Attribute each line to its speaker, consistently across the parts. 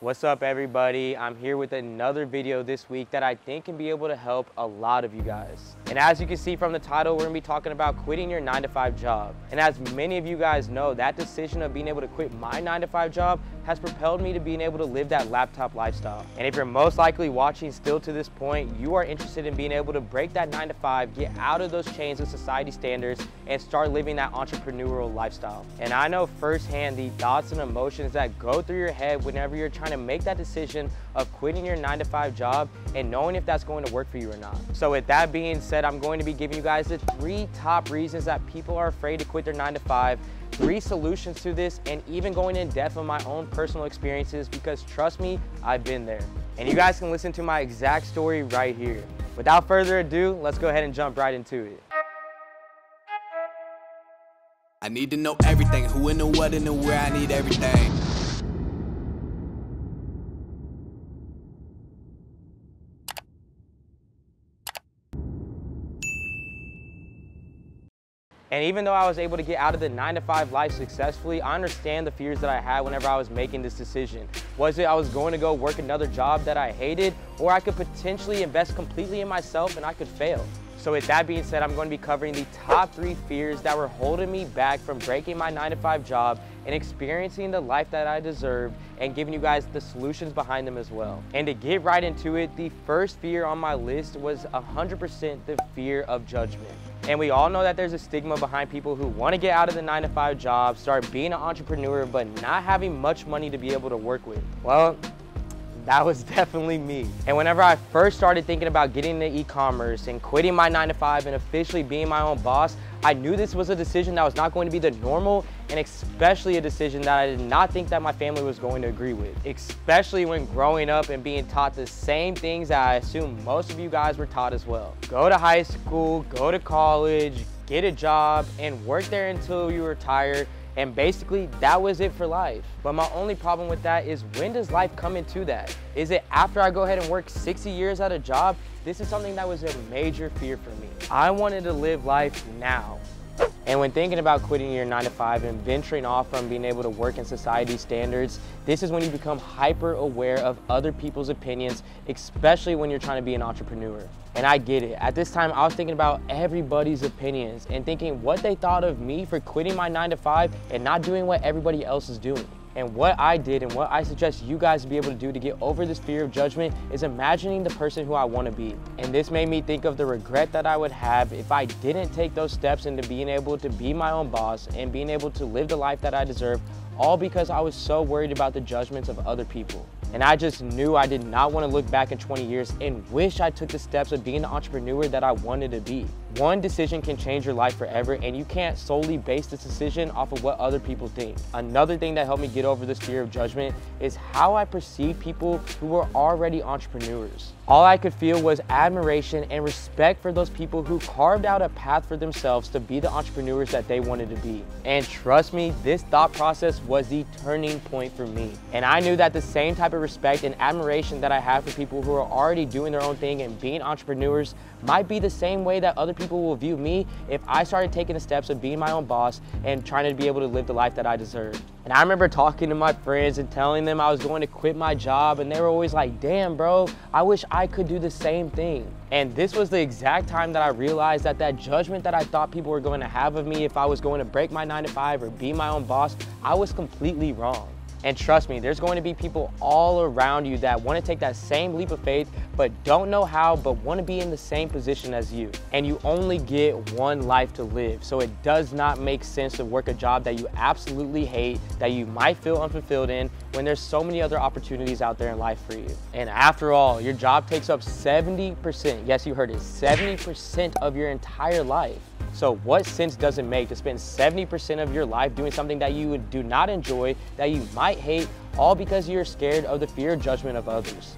Speaker 1: What's up everybody? I'm here with another video this week that I think can be able to help a lot of you guys. And as you can see from the title, we're gonna be talking about quitting your nine to five job. And as many of you guys know, that decision of being able to quit my nine to five job has propelled me to being able to live that laptop lifestyle. And if you're most likely watching still to this point, you are interested in being able to break that nine to five, get out of those chains of society standards, and start living that entrepreneurial lifestyle. And I know firsthand the thoughts and emotions that go through your head whenever you're trying to make that decision of quitting your nine to five job and knowing if that's going to work for you or not. So with that being said, I'm going to be giving you guys the three top reasons that people are afraid to quit their nine to five three solutions to this and even going in depth on my own personal experiences because trust me, I've been there. And you guys can listen to my exact story right here. Without further ado, let's go ahead and jump right into it.
Speaker 2: I need to know everything, who and the what and the where, I need everything.
Speaker 1: And even though I was able to get out of the nine to five life successfully, I understand the fears that I had whenever I was making this decision. Was it I was going to go work another job that I hated, or I could potentially invest completely in myself and I could fail? So with that being said, I'm going to be covering the top three fears that were holding me back from breaking my nine to five job and experiencing the life that I deserve and giving you guys the solutions behind them as well. And to get right into it, the first fear on my list was 100% the fear of judgment. And we all know that there's a stigma behind people who want to get out of the nine to five job, start being an entrepreneur, but not having much money to be able to work with. Well, that was definitely me. And whenever I first started thinking about getting into e-commerce and quitting my nine to five and officially being my own boss, I knew this was a decision that was not going to be the normal and especially a decision that I did not think that my family was going to agree with. Especially when growing up and being taught the same things that I assume most of you guys were taught as well. Go to high school, go to college, get a job, and work there until you retire and basically, that was it for life. But my only problem with that is when does life come into that? Is it after I go ahead and work 60 years at a job? This is something that was a major fear for me. I wanted to live life now. And when thinking about quitting your nine to five and venturing off from being able to work in society standards, this is when you become hyper aware of other people's opinions, especially when you're trying to be an entrepreneur. And I get it. At this time, I was thinking about everybody's opinions and thinking what they thought of me for quitting my nine to five and not doing what everybody else is doing. And what I did and what I suggest you guys be able to do to get over this fear of judgment is imagining the person who I want to be. And this made me think of the regret that I would have if I didn't take those steps into being able to be my own boss and being able to live the life that I deserve, all because I was so worried about the judgments of other people. And I just knew I did not want to look back in 20 years and wish I took the steps of being the entrepreneur that I wanted to be. One decision can change your life forever and you can't solely base this decision off of what other people think. Another thing that helped me get over this fear of judgment is how I perceive people who were already entrepreneurs. All I could feel was admiration and respect for those people who carved out a path for themselves to be the entrepreneurs that they wanted to be. And trust me, this thought process was the turning point for me. And I knew that the same type of respect and admiration that I have for people who are already doing their own thing and being entrepreneurs might be the same way that other people will view me if I started taking the steps of being my own boss and trying to be able to live the life that I deserve. And I remember talking to my friends and telling them I was going to quit my job and they were always like, damn bro, I wish I could do the same thing. And this was the exact time that I realized that that judgment that I thought people were going to have of me if I was going to break my nine to five or be my own boss, I was completely wrong. And trust me, there's going to be people all around you that want to take that same leap of faith, but don't know how, but want to be in the same position as you. And you only get one life to live. So it does not make sense to work a job that you absolutely hate, that you might feel unfulfilled in, when there's so many other opportunities out there in life for you. And after all, your job takes up 70%, yes, you heard it, 70% of your entire life. So what sense does it make to spend 70% of your life doing something that you do not enjoy, that you might hate, all because you're scared of the fear of judgment of others?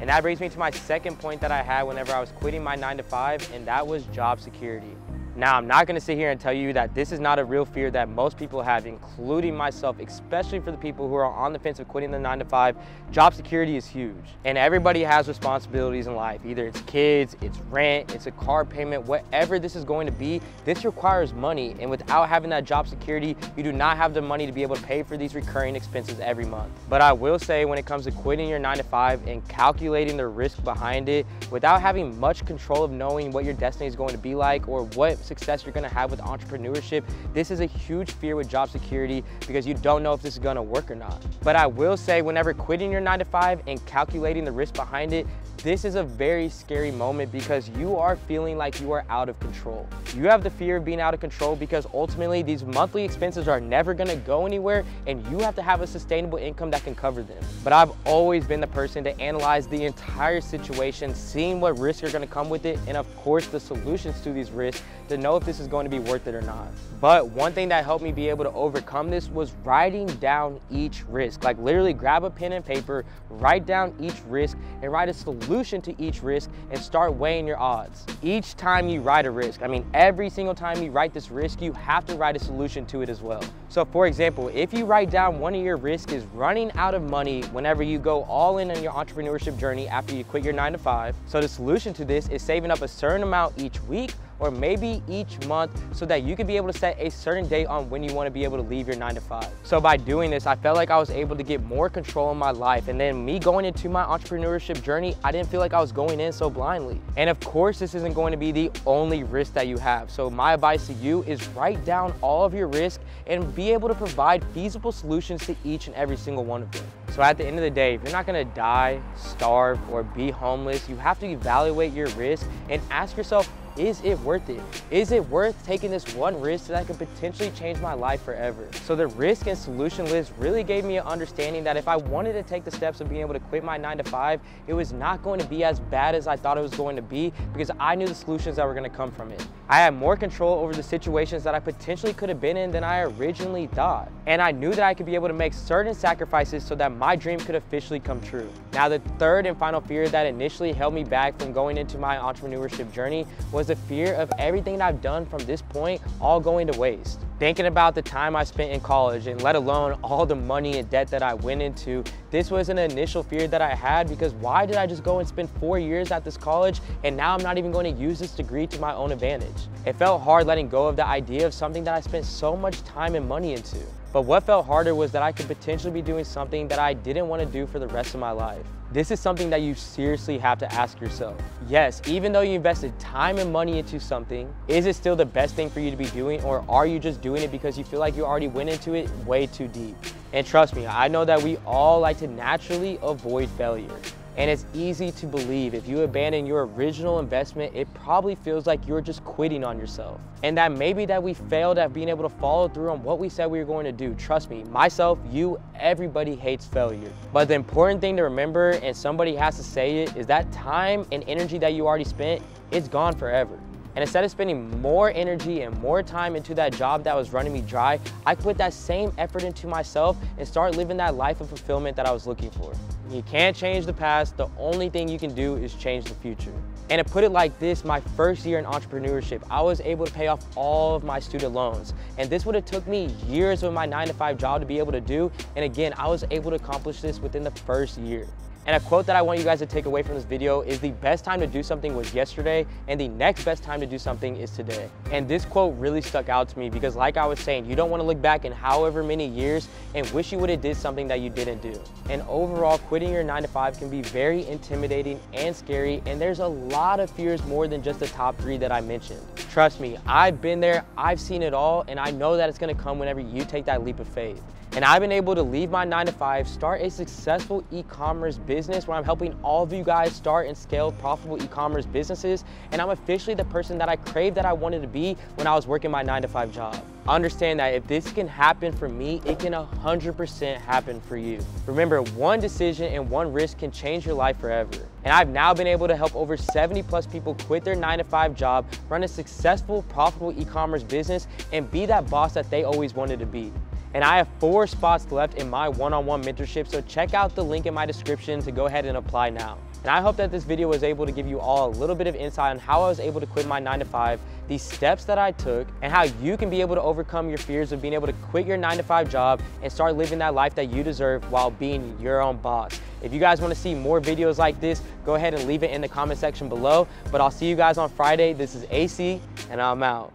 Speaker 1: And that brings me to my second point that I had whenever I was quitting my nine to five, and that was job security. Now, I'm not gonna sit here and tell you that this is not a real fear that most people have, including myself, especially for the people who are on the fence of quitting the nine to five. Job security is huge, and everybody has responsibilities in life. Either it's kids, it's rent, it's a car payment, whatever this is going to be, this requires money. And without having that job security, you do not have the money to be able to pay for these recurring expenses every month. But I will say when it comes to quitting your nine to five and calculating the risk behind it, without having much control of knowing what your destiny is going to be like or what success you're gonna have with entrepreneurship, this is a huge fear with job security because you don't know if this is gonna work or not. But I will say whenever quitting your nine to five and calculating the risk behind it, this is a very scary moment because you are feeling like you are out of control. You have the fear of being out of control because ultimately these monthly expenses are never gonna go anywhere and you have to have a sustainable income that can cover them. But I've always been the person to analyze the entire situation, seeing what risks are gonna come with it, and of course the solutions to these risks to know if this is going to be worth it or not. But one thing that helped me be able to overcome this was writing down each risk. Like literally grab a pen and paper, write down each risk, and write a solution to each risk and start weighing your odds. Each time you write a risk, I mean, every single time you write this risk, you have to write a solution to it as well. So for example, if you write down one of your risks is running out of money whenever you go all in on your entrepreneurship journey after you quit your nine to five. So the solution to this is saving up a certain amount each week or maybe each month so that you can be able to set a certain date on when you want to be able to leave your nine to five. So by doing this, I felt like I was able to get more control in my life. And then me going into my entrepreneurship journey, I didn't feel like I was going in so blindly. And of course, this isn't going to be the only risk that you have. So my advice to you is write down all of your risk and be able to provide feasible solutions to each and every single one of them. So at the end of the day, if you're not gonna die, starve, or be homeless, you have to evaluate your risk and ask yourself, is it worth it? Is it worth taking this one risk that could potentially change my life forever? So the risk and solution list really gave me an understanding that if I wanted to take the steps of being able to quit my nine to five, it was not going to be as bad as I thought it was going to be because I knew the solutions that were gonna come from it. I had more control over the situations that I potentially could have been in than I originally thought. And I knew that I could be able to make certain sacrifices so that my dream could officially come true. Now the third and final fear that initially held me back from going into my entrepreneurship journey was was the fear of everything I've done from this point all going to waste. Thinking about the time I spent in college and let alone all the money and debt that I went into, this was an initial fear that I had because why did I just go and spend four years at this college and now I'm not even going to use this degree to my own advantage? It felt hard letting go of the idea of something that I spent so much time and money into. But what felt harder was that I could potentially be doing something that I didn't want to do for the rest of my life. This is something that you seriously have to ask yourself. Yes, even though you invested time and money into something, is it still the best thing for you to be doing or are you just doing it because you feel like you already went into it way too deep? And trust me, I know that we all like to naturally avoid failure. And it's easy to believe if you abandon your original investment, it probably feels like you're just quitting on yourself. And that maybe that we failed at being able to follow through on what we said we were going to do. Trust me, myself, you, everybody hates failure. But the important thing to remember, and somebody has to say it, is that time and energy that you already spent, it's gone forever. And instead of spending more energy and more time into that job that was running me dry, I put that same effort into myself and start living that life of fulfillment that I was looking for. You can't change the past. The only thing you can do is change the future. And to put it like this, my first year in entrepreneurship, I was able to pay off all of my student loans. And this would have took me years of my nine to five job to be able to do. And again, I was able to accomplish this within the first year. And a quote that I want you guys to take away from this video is the best time to do something was yesterday and the next best time to do something is today. And this quote really stuck out to me because like I was saying, you don't want to look back in however many years and wish you would have did something that you didn't do. And overall, quitting your nine to five can be very intimidating and scary and there's a lot of fears more than just the top three that I mentioned. Trust me, I've been there, I've seen it all, and I know that it's gonna come whenever you take that leap of faith. And I've been able to leave my nine to five, start a successful e-commerce business where I'm helping all of you guys start and scale profitable e-commerce businesses. And I'm officially the person that I craved that I wanted to be when I was working my nine to five job. I understand that if this can happen for me, it can 100% happen for you. Remember, one decision and one risk can change your life forever. And I've now been able to help over 70 plus people quit their nine to five job, run a successful, profitable e-commerce business, and be that boss that they always wanted to be. And I have four spots left in my one-on-one -on -one mentorship, so check out the link in my description to go ahead and apply now. And I hope that this video was able to give you all a little bit of insight on how I was able to quit my nine to five, the steps that I took, and how you can be able to overcome your fears of being able to quit your nine to five job and start living that life that you deserve while being your own boss. If you guys wanna see more videos like this, go ahead and leave it in the comment section below. But I'll see you guys on Friday. This is AC, and I'm out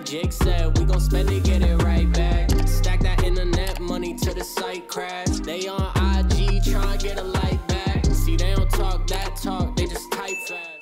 Speaker 1: like Jake said, we gon' spend it, get it right back. Stack that internet money to the site crash. They on
Speaker 3: IG, tryna get a light back. See, they don't talk that talk, they just type fast.